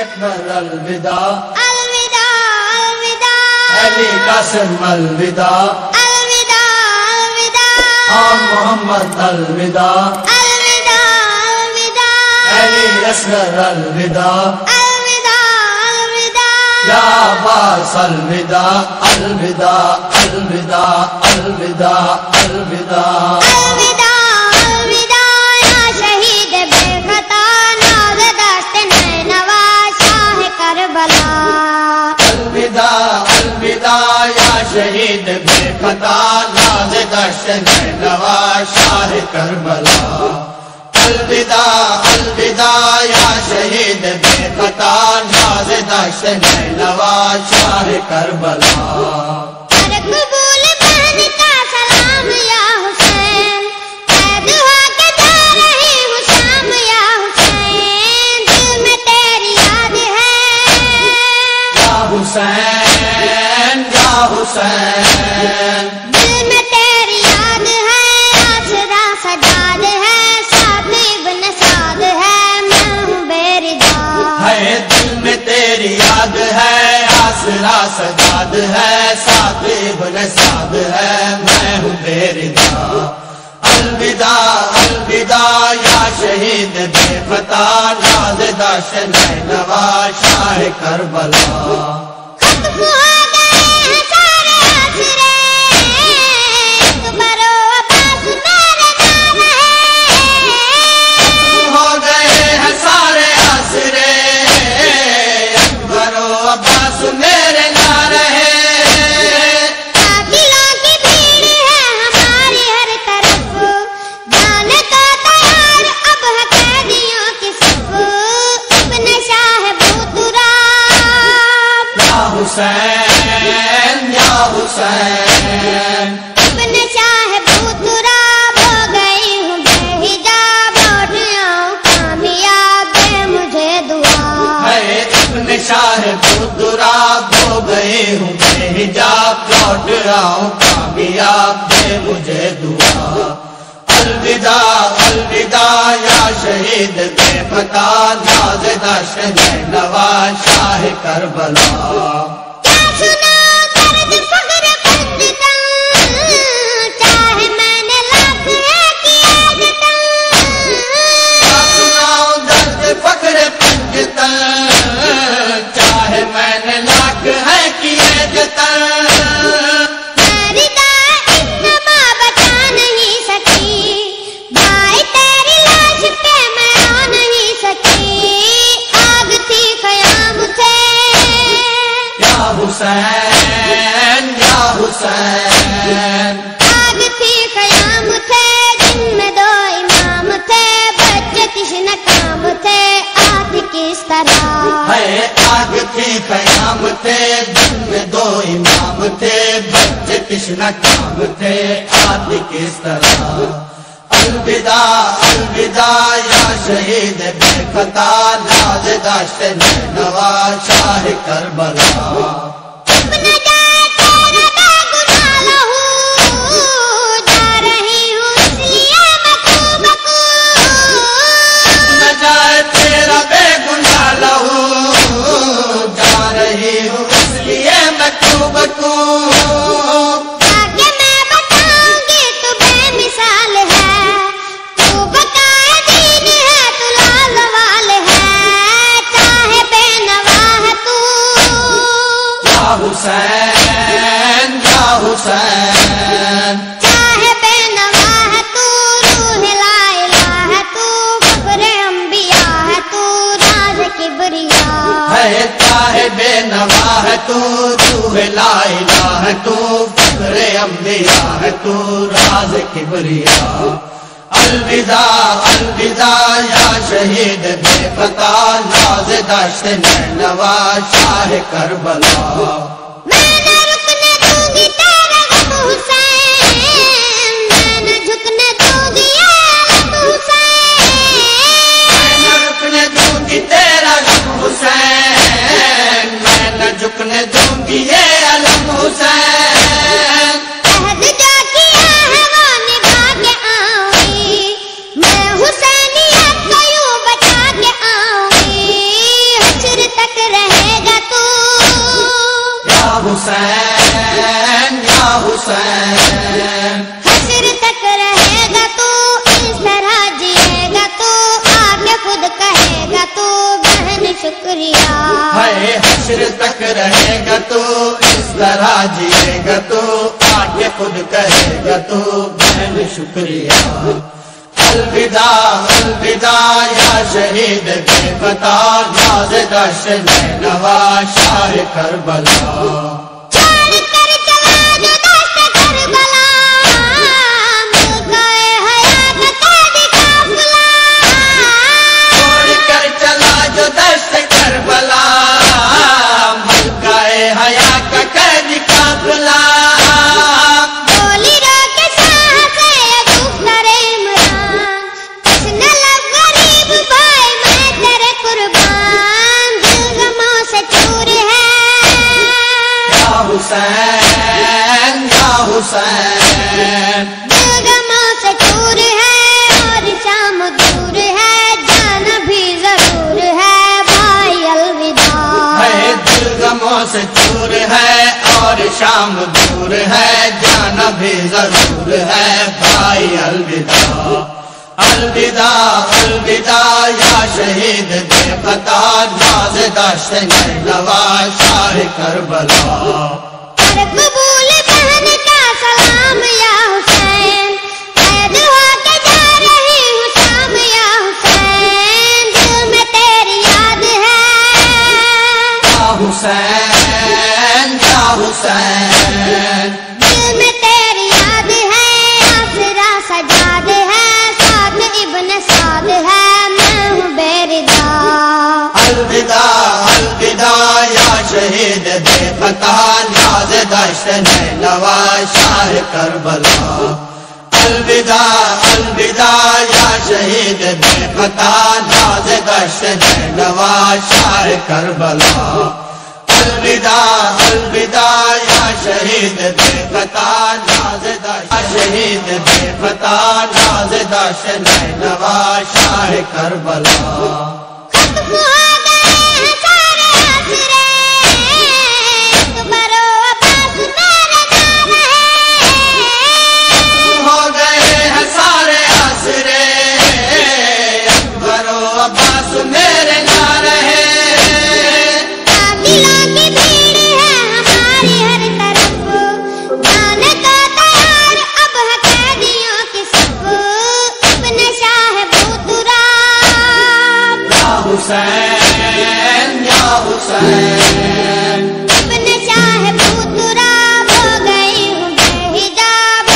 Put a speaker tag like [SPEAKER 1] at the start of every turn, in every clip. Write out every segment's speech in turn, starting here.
[SPEAKER 1] अकबर अलविदा
[SPEAKER 2] अलविदा अलविदा
[SPEAKER 1] अली कासिम अलविदा
[SPEAKER 2] अलविदा अलविदा
[SPEAKER 1] मोहम्मद अलविदा
[SPEAKER 2] अलविदा अलविदा
[SPEAKER 1] अली असगर अलविदा
[SPEAKER 2] अलविदा अलविदा
[SPEAKER 1] अलविदा अलविदा अलविदा अलविदा
[SPEAKER 2] दर्श नवा शाह करबला।
[SPEAKER 1] अलविदा अलविदा या शहीद बेपता नाज दर्श नवा शाह करबला। नाज दर्शन नवा शाह करबला।
[SPEAKER 2] हाँ। लौट आऊँ कामयाब
[SPEAKER 1] दे मुझे दुआ। अलविदा अलविदा या शहीद के पता नाजदा शह
[SPEAKER 2] नवाज़ शाह कर बला जिन काम थे आग किस तरह?
[SPEAKER 1] है आदि की कयाम थे, दिन दो इमाम थे बच्चे कृष्ण काम थे आग किस तरह? अलविदा अलविदा, या शहीद बेखता लाल दाश नवा शाह
[SPEAKER 2] कर बला है
[SPEAKER 1] तो
[SPEAKER 2] फखरे अम्बिया है तो राज किबरिया।
[SPEAKER 1] अलविदा अलविदा या शहीद बेपता लाज दश नवा शाह करबला।
[SPEAKER 2] शुक्रिया।
[SPEAKER 1] अलविदा अलविदा या शहीद बेपता नाज दश नवा शाह करबला।
[SPEAKER 2] शाम दूर है, जाना भी ज़रूर है। भाई अलविदा
[SPEAKER 1] अलविदा अलविदा, या शहीद के पता दश नवा शाह
[SPEAKER 2] हुसैन दिल में तेरी याद है आसरा सजाद है, साथ इब्न साद है, मैं हूँ बेरिदा।
[SPEAKER 1] अलविदा अलविदा, या शहीद बेपता नाज दश नवा शाह करबला। अलविदा अलविदा, या शहीद बेपता नाज दश नवा शाह करबला। अलविदा अलविदा या शहीद बेपता नाजदा शहीद बेपता नाजदा शनै नवा शाह करबला। हुसैन या हुसैन
[SPEAKER 2] अपने शाह भूतुरा हो गई हूँ बेहिजाब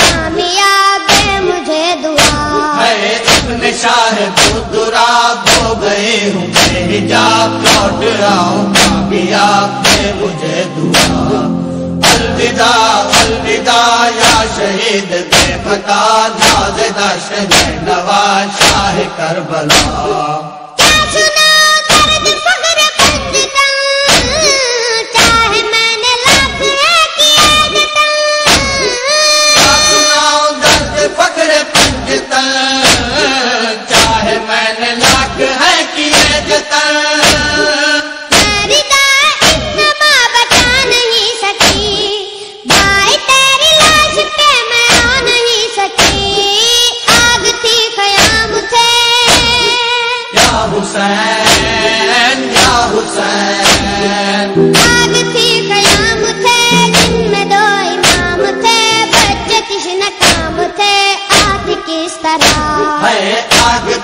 [SPEAKER 2] कामयाब है मुझे दुआ
[SPEAKER 1] है अपने शाह बुदुरा हो गए हूँ मैं हिजाब लौट आऊँ कामयाब है मुझे दुआ अलविदा अलविदा या शहीद बेपता नाज दश नवा शाह करबला।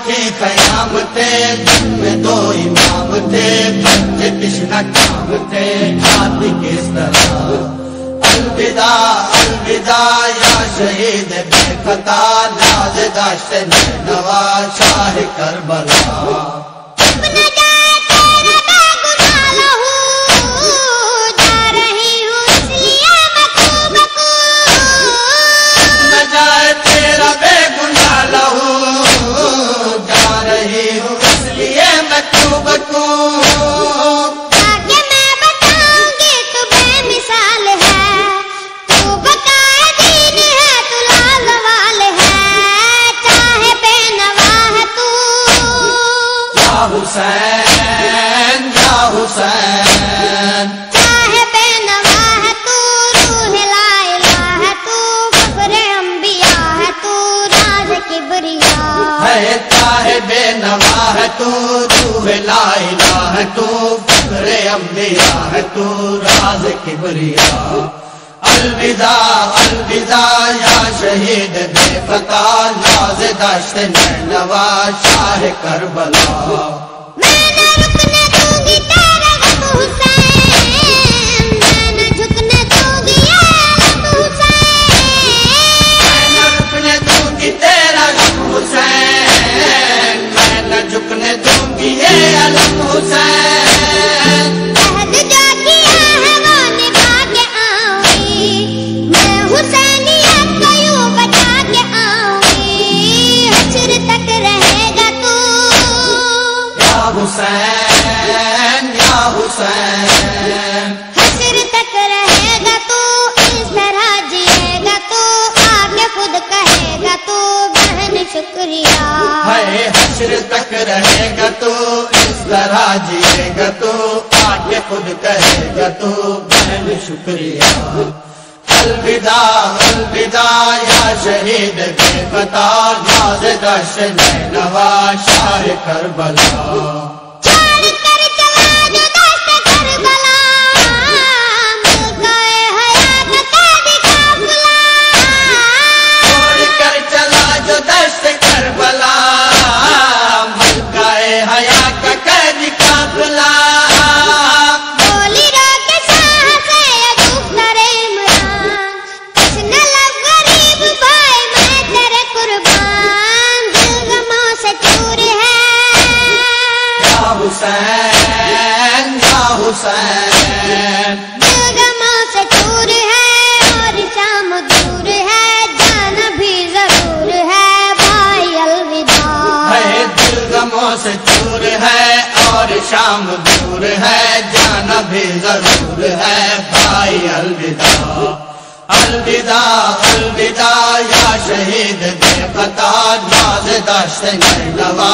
[SPEAKER 2] थी कयाम थे में दो इमाम थे बच्चे
[SPEAKER 1] कृष्ण काम थे आदि किस तरह? अलविदा अलविदा, या शहीद बेखता नाज दाश्त नवा शाह करबला। हुसैन या हुसैन।
[SPEAKER 2] चाहे
[SPEAKER 1] बेनवा है तू रूह ला इलाहा है तू फखर अंबिया राज किबरिया। है अलविदा या शहीद बेफता नाज दश्त करबला।
[SPEAKER 2] तरह जिएगा तो आगे खुद कहेगा तो बहन शुक्रिया।
[SPEAKER 1] अलविदा अलविदा, या शहीद के बता नाज दश नवा शाह करबला।
[SPEAKER 2] है और शाम दूर है, जाना भी ज़रूर है, भाई अलविदा।
[SPEAKER 1] दिल है और है भी ज़रूर है, भाई अलविदा। अलविदा अलविदा, या शहीद बेपता नाज दश्त नवा